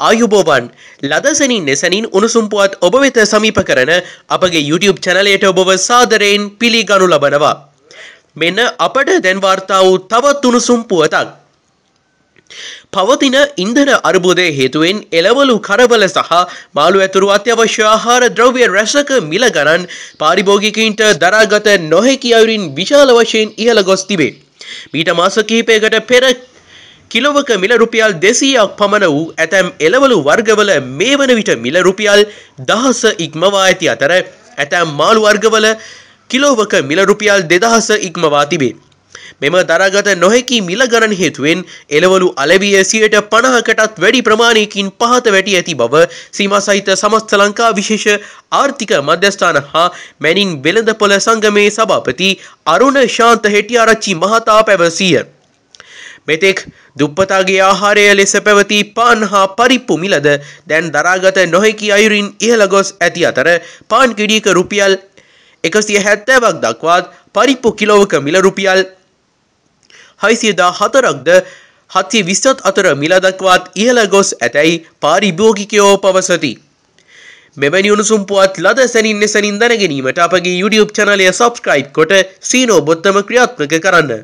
ආයුබෝවන් ලදසනින් නෙසනින් උණුසුම්පුවත් ඔබ වෙත සමීප කරන අපගේ YouTube චැනලයට ඔබව සාදරයෙන් පිළිගනු ලබනවා. මෙන්න අපට දැන්වාර්තා වූ තවත් උණුසුම් පුවතක්. පවතින ඉන්ධන අර්බුදය හේතුවෙන් එළවලු කරවල සහ මාළු ඇතුරු අත්‍යවශ්‍ය ආහාර ද්‍රව්‍ය රැසක මිල ගණන් පාරිභෝගිකයින්ට දරාගත නොහැකි අයුරින් විශාල වශයෙන් ඉහළ ගොස් තිබේ. මීට මාස කිහිපයකට පෙර කිලොවක මිල රුපියල් දෙසීයක් පමණ වූ ඇතැම් එළවලු වර්ගවල මේ වන විට මිල රුපියල් දහස ඉක්මවා ඇති අතර ඇතැම් මාළු වර්ගවල කිලෝවක මිල රුපියල් දෙදහස ඉක්මවා තිබේ. මෙම දරාගත නොහැකි මිල ගණන් හේතුවෙන් එළවලු අලවිය සියයට පණහකටත් වැඩි ප්‍රමාණයකින් පහත වැටි ඇති බව සීම සහිත සමස්ත ලංකා විශේෂ ආර්ථික මධ්‍යස්ථාන හා මැනින් වෙළඳපොළ සංගමේ සභාපති අරුණ ශාන්ත හෙටියාරච්චි මහතා පැවසීය. මෙතෙක් දුප්පතාගේ ආහාරය ලෙස පැවති පාන් හා පරිප්පු මිලද දැන් දරාගත නොහැකි අයුරින් ඉහළ ගොස් ඇති අතර පාන් කිඩියක රුපියල් එකසිය හැත්තෑවක් දක්වාත් පරිප්පු කිලෝවක මිල රුපියල් හයිසියදා හතරක්ද හත්සිය විස්සත් අතර මිලදක්වාත් ඉහළ ගොස් ඇතැයි පාරිභෝගිකයෝ පවසති. මෙවැනි උණුසුම් පුවත් ලද සැනින් එසනින් දැනගැනීමට අපගේ YouTube චනලය සබස්ක්‍රයිබ් කොට සීනෝ බොත්තම ක්‍රියාත්මක කරන්න.